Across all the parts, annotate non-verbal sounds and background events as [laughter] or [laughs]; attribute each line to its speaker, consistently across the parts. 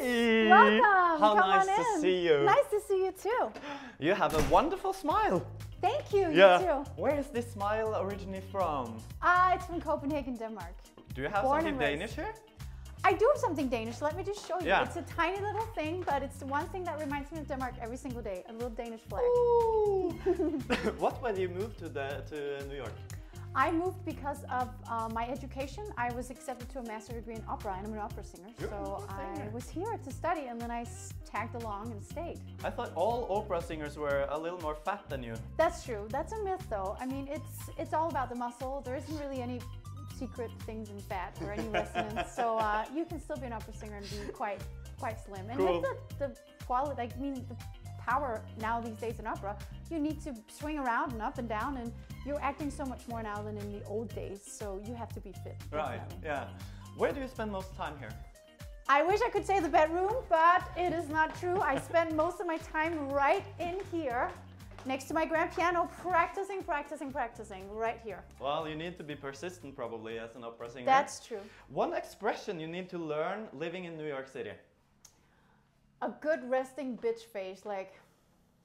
Speaker 1: Hey!
Speaker 2: Welcome.
Speaker 1: How
Speaker 2: Come
Speaker 1: nice
Speaker 2: on
Speaker 1: to
Speaker 2: in.
Speaker 1: see you.
Speaker 2: Nice to see you too.
Speaker 1: You have a wonderful smile.
Speaker 2: Thank you.
Speaker 1: Yeah.
Speaker 2: You too.
Speaker 1: Where is this smile originally from?
Speaker 2: Uh, it's from Copenhagen, Denmark.
Speaker 1: Do you have
Speaker 2: Born
Speaker 1: something. Danish here?
Speaker 2: I do have something Danish. Let me just show you.
Speaker 1: Yeah.
Speaker 2: It's a tiny little thing, but it's the one thing that reminds me of Denmark every single day. A little Danish flag.
Speaker 1: Ooh. [laughs] [laughs] what when you moved to the to New York?
Speaker 2: I moved because of uh, my education. I was accepted to a master degree in opera, and I'm an opera singer.
Speaker 1: You're
Speaker 2: so
Speaker 1: opera singer.
Speaker 2: I was here to study, and then I tagged along and stayed.
Speaker 1: I thought all opera singers were a little more fat than you.
Speaker 2: That's true. That's a myth, though. I mean, it's it's all about the muscle. There isn't really any secret things in fat or any resonance. so uh, you can still be an opera singer and be quite quite slim. And
Speaker 1: Cool.
Speaker 2: with the, the quality, like, I mean, the power now these days in opera, you need to swing around and up and down, and you're acting so much more now than in the old days. So you have to be fit.
Speaker 1: Right.
Speaker 2: definitely.
Speaker 1: Yeah. Where do you spend most time here?
Speaker 2: I wish I could say the bedroom, but it is not true. I spend most of my time right in here, next to my grand piano, practicing, practicing, practicing, right here.
Speaker 1: Well, you need to be persistent probably as an opera singer.
Speaker 2: That's true.
Speaker 1: one expression you need to learn living in New York City.
Speaker 2: A good resting bitch face, like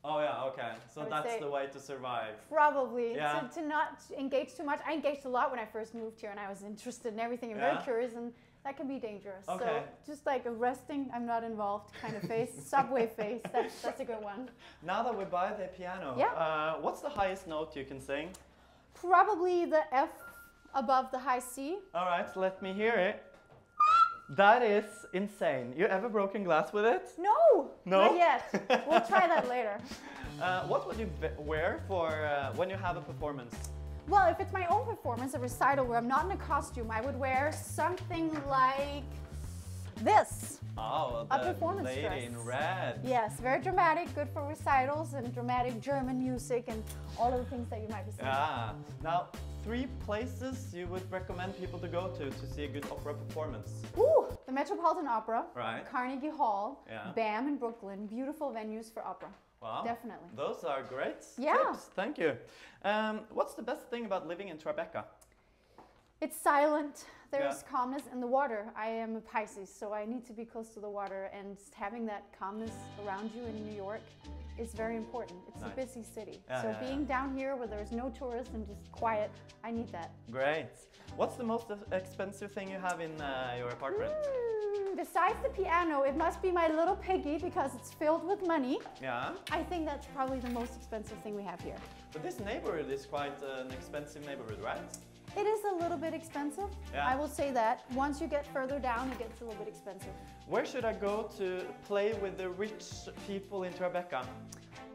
Speaker 1: Oh yeah, okay. So that's the way to survive.
Speaker 2: probably
Speaker 1: Yeah.
Speaker 2: to, to not engage too much. I engaged a lot when I first moved here and I was interested in everything and
Speaker 1: Yeah.
Speaker 2: very curious and that can be dangerous.
Speaker 1: Okay.
Speaker 2: So just like a resting, I'm not involved kind of face, subway face, that's, that's a good one.
Speaker 1: Now that we buy the piano,
Speaker 2: Yeah.
Speaker 1: uh, what's the highest note you can sing?
Speaker 2: Probably the F above the high C.
Speaker 1: All right, let me hear it. That is insane. You ever broken glass with it?
Speaker 2: No,
Speaker 1: No?
Speaker 2: not yet. We'll try that later. [laughs]
Speaker 1: Uh, what would you wear for uh, when you have a performance?
Speaker 2: Well, if it's my own performance, a recital where I'm not in a costume, I would wear something like this.
Speaker 1: Oh,
Speaker 2: A
Speaker 1: the
Speaker 2: performance
Speaker 1: lady
Speaker 2: dress.
Speaker 1: in red.
Speaker 2: Yes, very dramatic, good for recitals and dramatic German music and all of the things that you might be seeing.
Speaker 1: Yeah. Now, three places you would recommend people to go to to see a good opera performance.
Speaker 2: Ooh, the Metropolitan Opera,
Speaker 1: Right.
Speaker 2: Carnegie Hall,
Speaker 1: Yeah.
Speaker 2: BAM in Brooklyn, beautiful venues for opera.
Speaker 1: Wow.
Speaker 2: Definitely.
Speaker 1: Those are great
Speaker 2: Yeah.
Speaker 1: tips. Thank you. Um, what's the best thing about living in Tribeca?
Speaker 2: It's silent. There's
Speaker 1: Yeah.
Speaker 2: calmness in the water. I am a Pisces, so I need to be close to the water, and having that calmness around you in New York is very important. It's
Speaker 1: Nice.
Speaker 2: a busy city.
Speaker 1: Yeah,
Speaker 2: so
Speaker 1: yeah.
Speaker 2: being down here where there's no tourists and just quiet, I need that.
Speaker 1: Great. What's the most expensive thing you have in uh, your apartment?
Speaker 2: Mm, besides the piano, it must be my little piggy because it's filled with money.
Speaker 1: Yeah.
Speaker 2: I think that's probably the most expensive thing we have here.
Speaker 1: But this neighborhood is quite an expensive neighborhood, right?
Speaker 2: It is a little bit expensive.
Speaker 1: Yeah.
Speaker 2: I will say that. Once you get further down, it gets a little bit expensive.
Speaker 1: Where should I go to play with the rich people in Tribeca?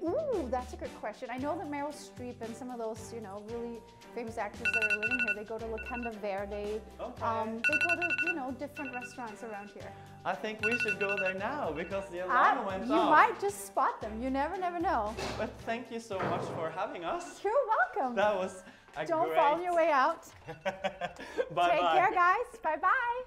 Speaker 2: Ooh, that's a good question. I know that Meryl Streep and some of those, you know, really famous actors that are living here, they go to Locanda Verde.
Speaker 1: Okay.
Speaker 2: Um, they go to, you know, different restaurants around here.
Speaker 1: I think we should go there now because the
Speaker 2: Ah,
Speaker 1: alarm went
Speaker 2: you
Speaker 1: off.
Speaker 2: might just spot them. You never, never know.
Speaker 1: But thank you so much for having us.
Speaker 2: You're welcome.
Speaker 1: That was
Speaker 2: Don't
Speaker 1: great...
Speaker 2: fall on your way out.
Speaker 1: bye [laughs]
Speaker 2: Take
Speaker 1: bye.
Speaker 2: care, guys. Bye bye.